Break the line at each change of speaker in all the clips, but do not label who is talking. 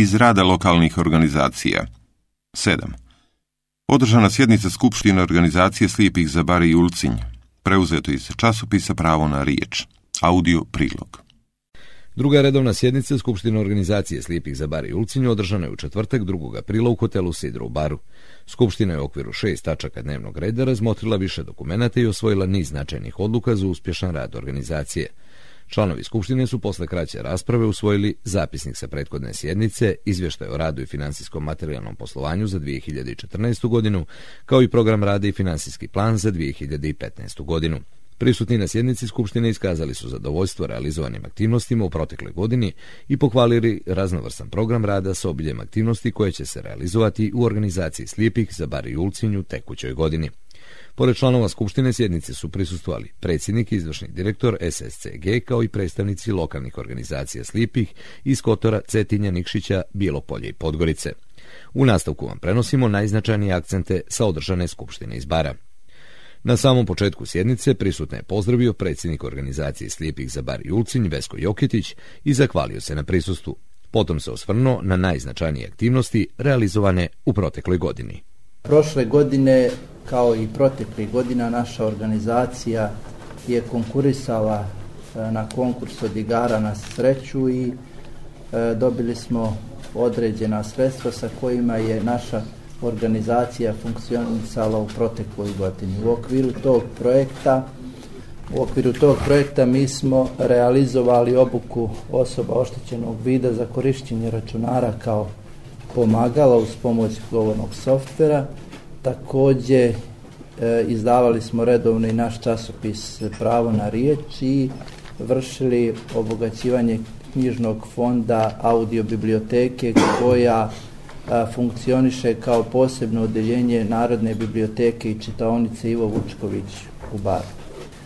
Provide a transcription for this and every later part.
iz rada lokalnih organizacija. 7. Održana sjednica Skupštine organizacije slijepih za Bari i Ulcinj, preuzeto iz časopisa Pravo na riječ, audio prilog.
Druga redovna sjednica Skupštine organizacije slijepih za Bari i Ulcinj održana je u četvrtak 2. aprila u hotelu Sidro u Baru. Skupština je u okviru šest tačaka dnevnog reda razmotrila više dokumenta i osvojila niz značajnih odluka za uspješan rad organizacije. Članovi Skupštine su posle kraće rasprave usvojili zapisnik sa prethodne sjednice, izvještaj o radu i finansijskom materijalnom poslovanju za 2014. godinu, kao i program rada i finansijski plan za 2015. godinu. Prisutni na sjednici Skupštine iskazali su zadovoljstvo realizovanim aktivnostima u protekloj godini i pohvalili raznovrsan program rada sa obiljem aktivnosti koje će se realizovati u organizaciji slijepih za bar i ulcinju tekućoj godini. Pored članova Skupštine sjednice su prisustvovali predsjednik i izvršni direktor SSCG kao i predstavnici lokalnih organizacija slijepih iz Kotora, Cetinja, Nikšića, Bilopolje i Podgorice. U nastavku vam prenosimo najznačajnije akcente sa održane Skupštine iz Bara. Na samom početku sjednice prisutne je pozdravio predsjednik organizacije Slijepih za Bar Julcinj Vesko Jokitić i zahvalio se na prisustvu. Potom se osvrnuo na najznačajnije aktivnosti realizovane u protekloj godini.
Prošle godine, kao i protekle godina, naša organizacija je konkurisala e, na konkurs od igara na sreću i e, dobili smo određena sredstva sa kojima je naša organizacija funkcionisala u protekloj godini. U okviru tog projekta u okviru tog projekta mi smo realizovali obuku osoba oštećenog vida za korišćenje računara kao pomagala uz pomoć govornog softvera. Takođe e, izdavali smo redovno i naš časopis Pravo na riječ i vršili obogaćivanje knjižnog fonda audio biblioteke koja e, funkcioniše kao posebno odeljenje Narodne biblioteke i čitaonice Ivo Vučković u Baru.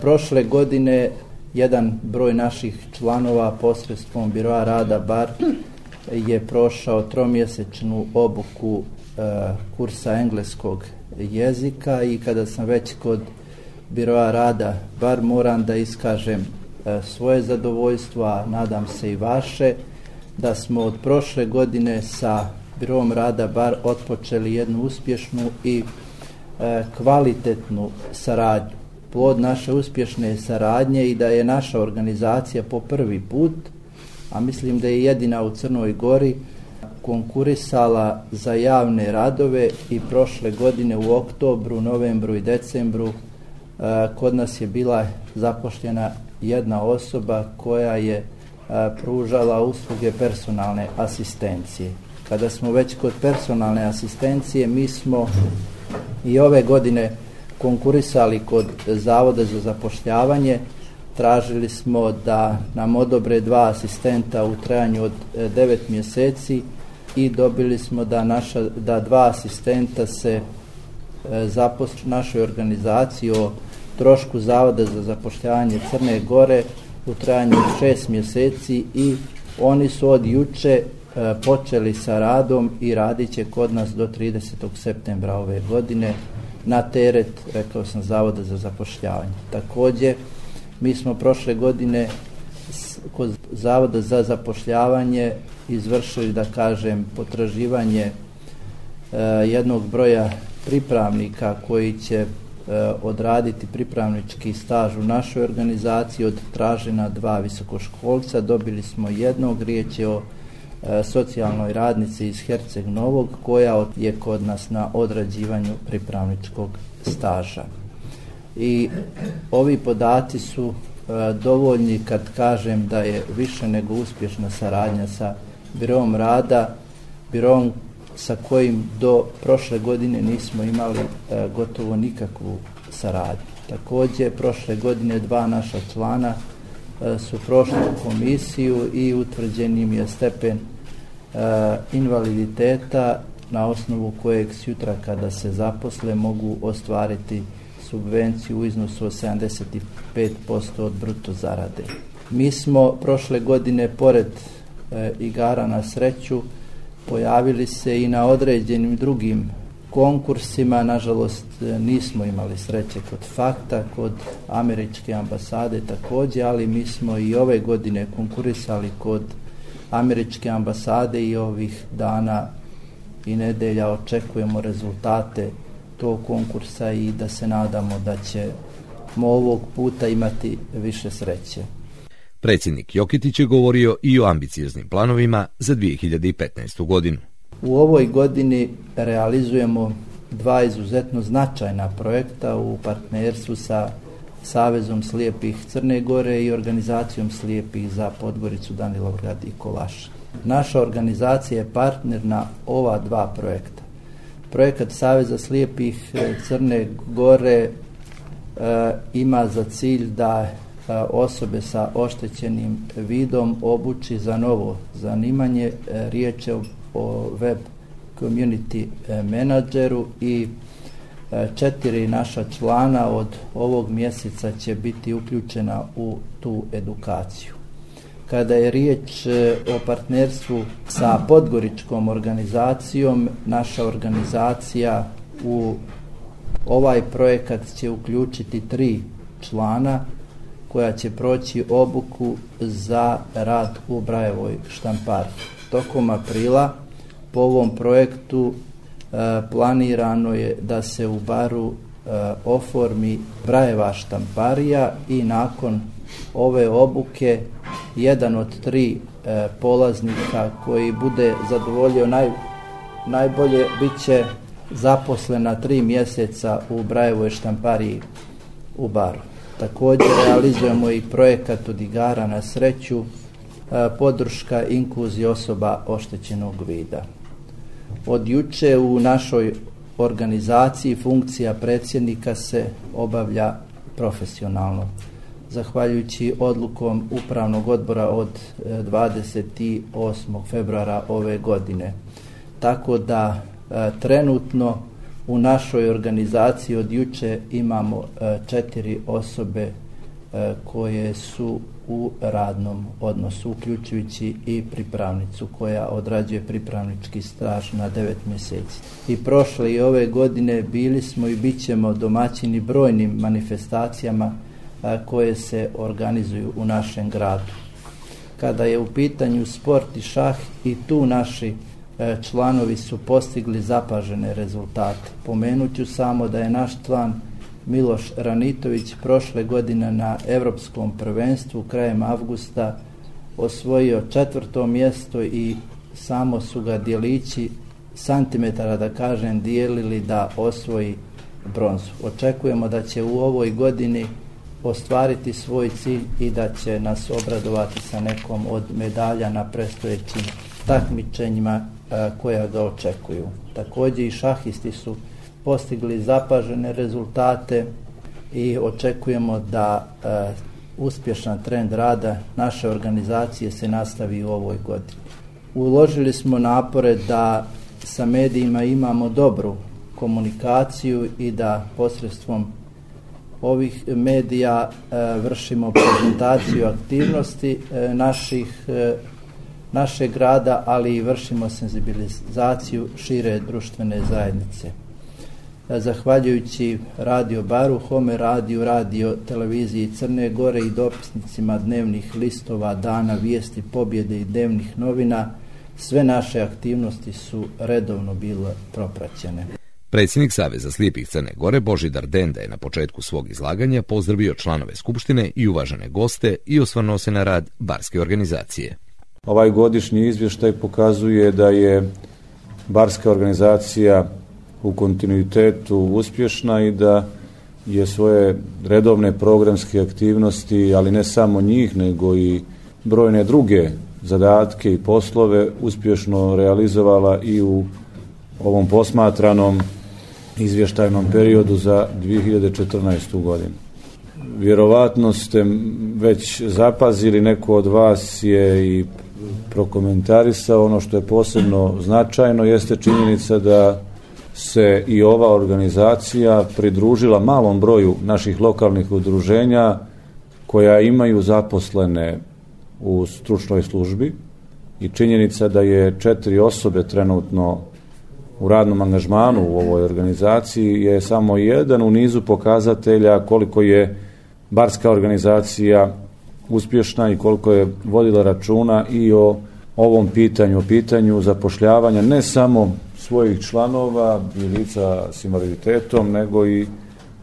Prošle godine jedan broj naših članova posredstvom Biroa Rada Bar je prošao tromjesečnu obuku e, kursa engleskog jezika i kada sam već kod Biroa Rada Bar moram da iskažem e, svoje zadovoljstvo, a nadam se i vaše, da smo od prošle godine sa birom rada bar otpočeli jednu uspješnu i e, kvalitetnu saradnju. Plod naše uspješne saradnje i da je naša organizacija po prvi put, a mislim da je jedina u Crnoj Gori, konkurisala za javne radove i prošle godine u oktobru, novembru i decembru e, kod nas je bila zapošljena jedna osoba koja je e, pružala usluge personalne asistencije. Kada smo već kod personalne asistencije, mi smo i ove godine konkurisali kod Zavoda za zapošljavanje, tražili smo da nam odobre dva asistenta u trajanju od e, 9 mjeseci i dobili smo da, naša, da dva asistenta se e, zaposli našoj organizaciji o trošku Zavoda za zapošljavanje Crne Gore u trajanju od 6 mjeseci i oni su od juče e, počeli sa radom i radit će kod nas do 30. septembra ove godine na teret, rekao sam, Zavoda za zapošljavanje. Također, mi smo prošle godine kod Zavoda za zapošljavanje izvršili, da kažem, potraživanje eh, jednog broja pripravnika koji će eh, odraditi pripravnički staž u našoj organizaciji od tražena dva visokoškolca. Dobili smo jednog, riječ je o e, socijalnoj radnici iz Herceg Novog koja je kod nas na odrađivanju pripravničkog staža. I ovi podaci su e, dovoljni kad kažem da je više nego uspješna saradnja sa birom rada, birom sa kojim do prošle godine nismo imali e, gotovo nikakvu saradnju. Također, prošle godine dva naša člana e, su prošli u komisiju i utvrđen im je stepen e, invaliditeta na osnovu kojeg sutra kada se zaposle mogu ostvariti subvenciju u iznosu od 75% od bruto zarade. Mi smo prošle godine pored e, igara na sreću pojavili se i na određenim drugim konkursima, nažalost e, nismo imali sreće kod fakta, kod američke ambasade također, ali mi smo i ove godine konkurisali kod američke ambasade i ovih dana i nedelja očekujemo rezultate tog konkursa i da se nadamo da ćemo ovog puta imati više sreće.
Predsjednik Jokitić je govorio i o ambicioznim planovima za 2015. godinu.
U ovoj godini realizujemo dva izuzetno značajna projekta u partnerstvu sa Savezom slijepih Crne Gore i organizacijom slijepih za Podgoricu, Danilovgrad i Kolaš. Naša organizacija je partner na ova dva projekta. Projekat Saveza slijepih e, Crne Gore e, ima za cilj da e, osobe sa oštećenim vidom obuči za novo zanimanje. E, riječ je o web community e, menadžeru i e, četiri naša člana od ovog mjeseca će biti uključena u tu edukaciju. Kada je riječ e, o partnerstvu sa Podgoričkom organizacijom, naša organizacija u ovaj projekat će uključiti tri člana koja će proći obuku za rad u Brajevoj štampari. Tokom aprila po ovom projektu e, planirano je da se u baru e, oformi Brajeva štamparija i nakon ove obuke jedan od tri e, polaznika koji bude zadovoljio naj, najbolje bit će zaposlen na tri mjeseca u Brajevoj štampariji u baru. Također realizujemo i projekat od igara na sreću e, podrška inkluziji osoba oštećenog vida. Od juče u našoj organizaciji funkcija predsjednika se obavlja profesionalno. Zahvaljujući odlukom Upravnog odbora od e, 28. Februara ove godine. Tako da e, trenutno u našoj organizaciji od juče imamo e, četiri osobe koje su u radnom odnosu, uključujući i pripravnicu koja odrađuje pripravnički straž na 9 mjeseci. I prošle i ove godine bili smo i bit ćemo domaćini brojnim manifestacijama a, koje se organizuju u našem gradu. Kada je u pitanju sport i šah i tu naši e, članovi su postigli zapažene rezultate. Pomenuću samo da je naš član Miloš Ranitović prošle godine na Evropskom prvenstvu krajem avgusta osvojio četvrto mjesto i samo su ga dijelići santimetara da kažem dijelili da osvoji bronzu. Očekujemo da će u ovoj godini ostvariti svoj cilj i da će nas obradovati sa nekom od medalja na prestojećim takmičenjima koja ga očekuju. Također i šahisti su postigli zapažene rezultate i očekujemo da uspješan trend rada naše organizacije se nastavi u ovoj godini. Uložili smo napore da sa medijima imamo dobru komunikaciju i da posredstvom ovih medija e, vršimo prezentaciju aktivnosti e, naših e, našeg grada, ali i vršimo senzibilizaciju šire društvene zajednice zahvaljujući radio Baru, Home radio, radio televiziji Crne Gore i dopisnicima dnevnih listova, dana, vijesti, pobjede i dnevnih novina, sve naše aktivnosti su redovno bile propraćene.
Predsjednik Saveza slijepih Crne Gore Božidar Denda je na početku svog izlaganja pozdravio članove Skupštine i uvažene goste i osvrnuo se na rad Barske organizacije.
Ovaj godišnji izvještaj pokazuje da je Barska organizacija u kontinuitetu uspješna i da je svoje redovne programske aktivnosti, ali ne samo njih, nego i brojne druge zadatke i poslove uspješno realizovala i u ovom posmatranom izvještajnom periodu za 2014. godinu. Vjerovatno ste već zapazili, neko od vas je i prokomentarisao, ono što je posebno značajno jeste činjenica da se i ova organizacija pridružila malom broju naših lokalnih udruženja koja imaju zaposlene u stručnoj službi i činjenica da je četiri osobe trenutno u radnom angažmanu u ovoj organizaciji je samo jedan u nizu pokazatelja koliko je barska organizacija uspješna i koliko je vodila računa i o ovom pitanju, o pitanju zapošljavanja ne samo svojih članova i lica s invaliditetom, nego i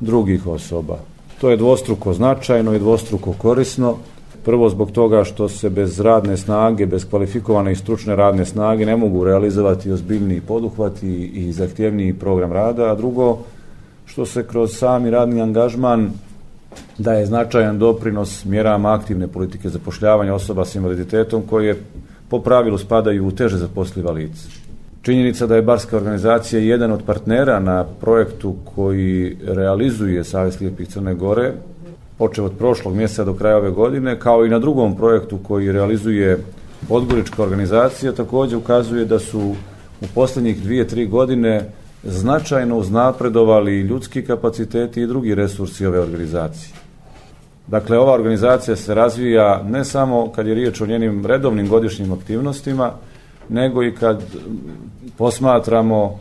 drugih osoba. To je dvostruko značajno i dvostruko korisno. Prvo zbog toga što se bez radne snage, bez kvalifikovane i stručne radne snage ne mogu realizovati ozbiljni poduhvat i, i zahtjevniji program rada, a drugo što se kroz sami radni angažman daje značajan doprinos mjerama aktivne politike zapošljavanja osoba s invaliditetom koje po pravilu spadaju u teže zaposliva lice. Činjenica da je Barska organizacija jedan od partnera na projektu koji realizuje Savez Lijepih Crne Gore, počeo od prošlog mjeseca do kraja ove godine, kao i na drugom projektu koji realizuje Podgorička organizacija, također ukazuje da su u posljednjih dvije, tri godine značajno uznapredovali ljudski kapaciteti i drugi resursi ove organizacije. Dakle, ova organizacija se razvija ne samo kad je riječ o njenim redovnim godišnjim aktivnostima, nego i kad posmatramo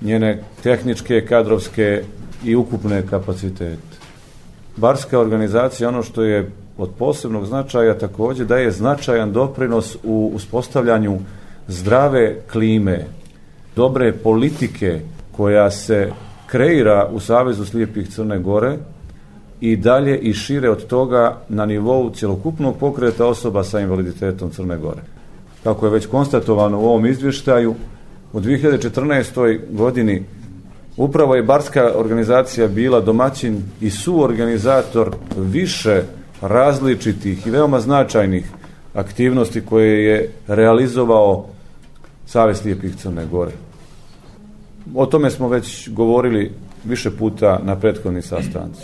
njene tehničke, kadrovske i ukupne kapacitete. Barska organizacija, ono što je od posebnog značaja također, daje značajan doprinos u uspostavljanju zdrave klime, dobre politike koja se kreira u Savezu slijepih Crne Gore i dalje i šire od toga na nivou cjelokupnog pokreta osoba sa invaliditetom Crne Gore. Kako je već konstatovano u ovom izvještaju, u 2014. godini upravo je Barska organizacija bila domaćin i suorganizator više različitih i veoma značajnih aktivnosti koje je realizovao Savez Lijepih Crne Gore. O tome smo već govorili više puta na prethodni sastanci.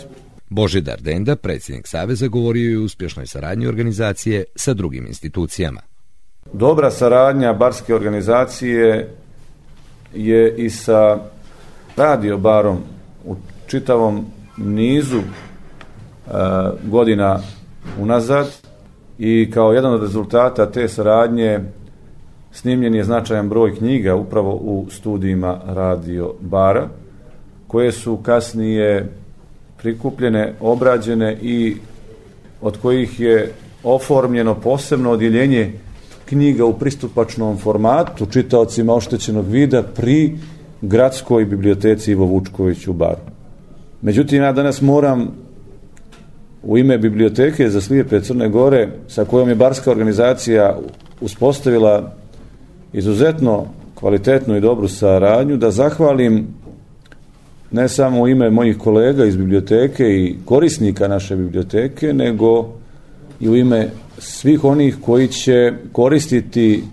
Božidar Denda, predsjednik Saveza, govorio je o uspješnoj saradnji organizacije sa drugim institucijama.
Dobra saradnja Barske organizacije je i sa radiobarom u čitavom nizu e, godina unazad i kao jedan od rezultata te saradnje snimljen je značajan broj knjiga upravo u studijima radio bara koje su kasnije prikupljene, obrađene i od kojih je oformljeno posebno odjeljenje knjiga u pristupačnom formatu čitaocima oštećenog vida pri gradskoj biblioteci Ivo Vučković u Baru. Međutim, ja danas moram u ime biblioteke za slijepe Crne Gore, sa kojom je Barska organizacija uspostavila izuzetno kvalitetnu i dobru saradnju, da zahvalim ne samo u ime mojih kolega iz biblioteke i korisnika naše biblioteke, nego i u ime svih onih koji će koristiti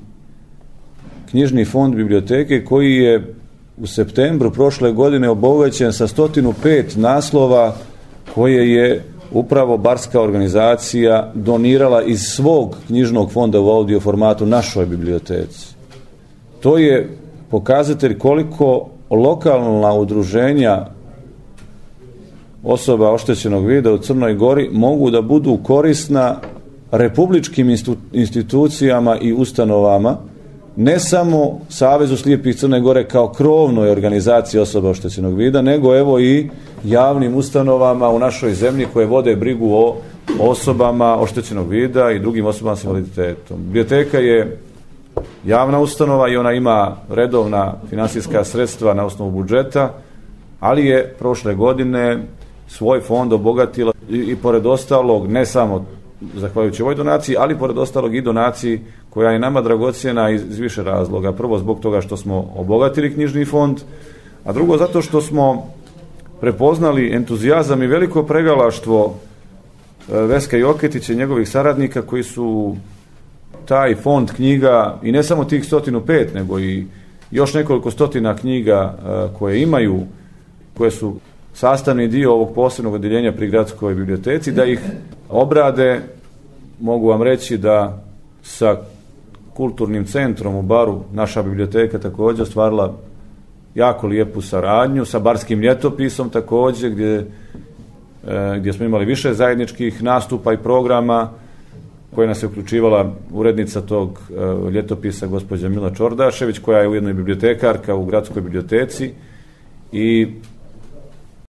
knjižni fond biblioteke koji je u septembru prošle godine obogaćen sa 105 naslova koje je upravo Barska organizacija donirala iz svog knjižnog fonda u audio formatu našoj biblioteci. To je pokazatelj koliko lokalna udruženja osoba oštećenog vida u Crnoj Gori mogu da budu korisna republičkim institucijama i ustanovama, ne samo Savezu slijepih Crne Gore kao krovnoj organizaciji osoba oštećenog vida, nego evo i javnim ustanovama u našoj zemlji koje vode brigu o osobama oštećenog vida i drugim osobama s invaliditetom. Biblioteka je javna ustanova i ona ima redovna finansijska sredstva na osnovu budžeta, ali je prošle godine svoj fond obogatila i, i pored ostalog, ne samo zahvaljujući ovoj donaciji, ali pored ostalog i donaciji koja je nama dragocjena iz, iz više razloga. Prvo zbog toga što smo obogatili knjižni fond, a drugo zato što smo prepoznali entuzijazam i veliko pregalaštvo e, Veska Joketića i njegovih saradnika koji su taj fond knjiga i ne samo tih stotinu pet, nego i još nekoliko stotina knjiga e, koje imaju, koje su sastavni dio ovog posebnog odjeljenja pri gradskoj biblioteci, da ih obrade, mogu vam reći da sa kulturnim centrom u Baru naša biblioteka također stvarila jako lijepu saradnju, sa Barskim ljetopisom također, gdje, e, gdje smo imali više zajedničkih nastupa i programa, koje nas je uključivala urednica tog e, ljetopisa gospođa Mila Čordašević koja je ujedno i bibliotekarka u gradskoj biblioteci i